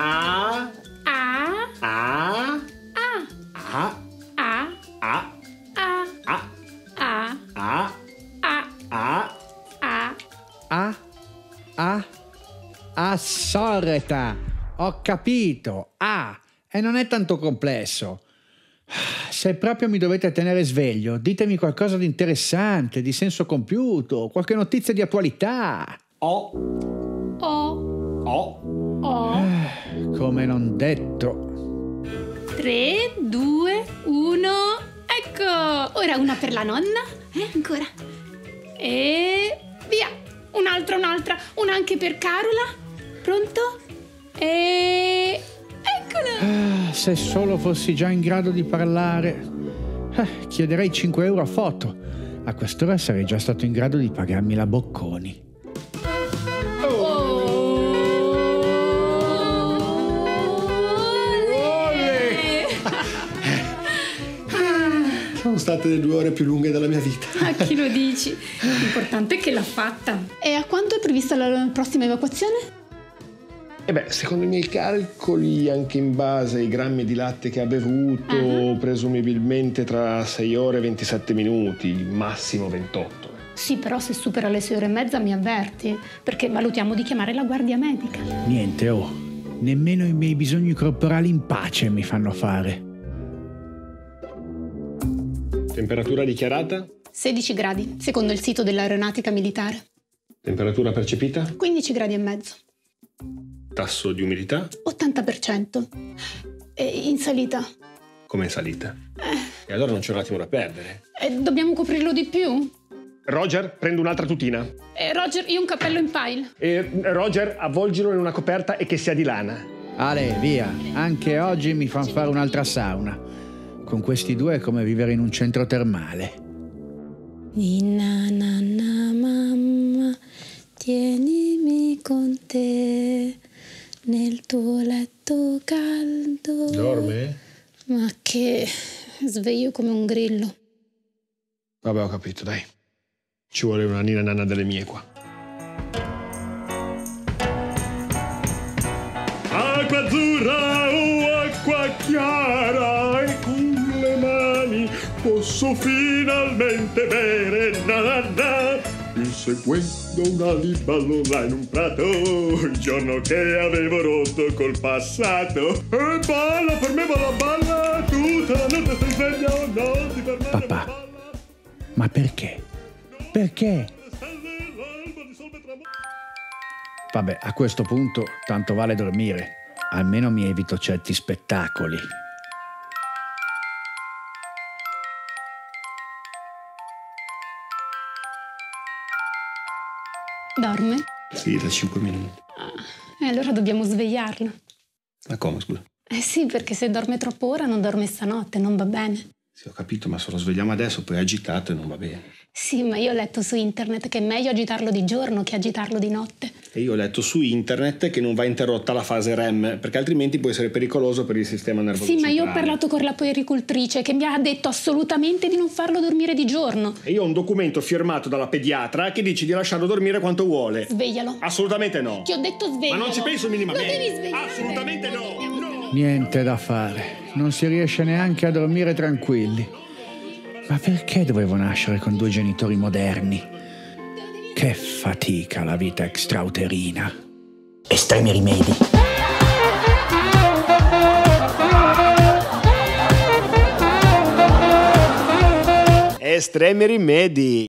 A. A. A. A. A. A. A. A. A. A. A. A. A. A. Ah, ah, ah, sorreta. Ho capito. Ah, e non è tanto complesso. Se proprio mi dovete tenere sveglio, ditemi qualcosa di interessante, di senso compiuto, qualche notizia di attualità. O. O. O. O. Come non detto. 3, 2, 1. Ecco. Ora una per la nonna. Eh, ancora. E via. Un'altra, un'altra. Una anche per Carola. Pronto? E... Eccola. Ah, se solo fossi già in grado di parlare. Eh, chiederei 5 euro a foto. A quest'ora sarei già stato in grado di pagarmi la Bocconi. Sono state le due ore più lunghe della mia vita. A chi lo dici? L'importante è che l'ha fatta. E a quanto è prevista la prossima evacuazione? E beh, secondo i miei calcoli, anche in base ai grammi di latte che ha bevuto, presumibilmente tra 6 ore e 27 minuti, massimo 28. Sì, però se supera le 6 ore e mezza mi avverti, perché valutiamo di chiamare la guardia medica. Niente, oh. Nemmeno i miei bisogni corporali in pace mi fanno fare. Temperatura dichiarata? 16 gradi, secondo il sito dell'aeronautica militare. Temperatura percepita? 15 gradi e mezzo. Tasso di umidità? 80%. E in salita. Come in salita? E allora non c'è un attimo da perdere. E dobbiamo coprirlo di più? Roger, prendo un'altra tutina. E Roger, io un cappello in pile. E Roger, avvolgilo in una coperta e che sia di lana. Ale, via. Anche oggi mi fanno fare un'altra sauna. Con questi due è come vivere in un centro termale. Ninna nanna mamma, tienimi con te nel tuo letto caldo. Dorme? Ma che sveglio come un grillo. Vabbè, ho capito, dai. Ci vuole una nina nanna delle mie qua. Acqua azzurra posso finalmente bere na na na. Inseguendo una libellula in un prato il giorno che avevo rotto col passato. E balla per me, balla, balla, tutta la notte stai sveglio, non ti fermare, Papà. balla. Ma perché? Perché? Vabbè, a questo punto tanto vale dormire. Almeno mi evito certi spettacoli. Dorme? Sì, da 5 minuti. E allora dobbiamo svegliarlo. Ma come, scusa? Eh sì, perché se dorme troppo ora non dorme stanotte, non va bene. Sì, ho capito, ma se lo svegliamo adesso poi è agitato e non va bene. Sì, ma io ho letto su internet che è meglio agitarlo di giorno che agitarlo di notte. E io ho letto su internet che non va interrotta la fase REM, perché altrimenti può essere pericoloso per il sistema nervoso Sì, ma io ho centrale. parlato con la puericultrice che mi ha detto assolutamente di non farlo dormire di giorno. E io ho un documento firmato dalla pediatra che dice di lasciarlo dormire quanto vuole. Sveglialo. Assolutamente no. Ti ho detto sveglialo. Ma non ci penso minimamente. Lo devi svegliare. Assolutamente no. no. Niente da fare. Non si riesce neanche a dormire tranquilli. Ma perché dovevo nascere con due genitori moderni? Che fatica la vita extrauterina. Estremi rimedi. Estremi rimedi.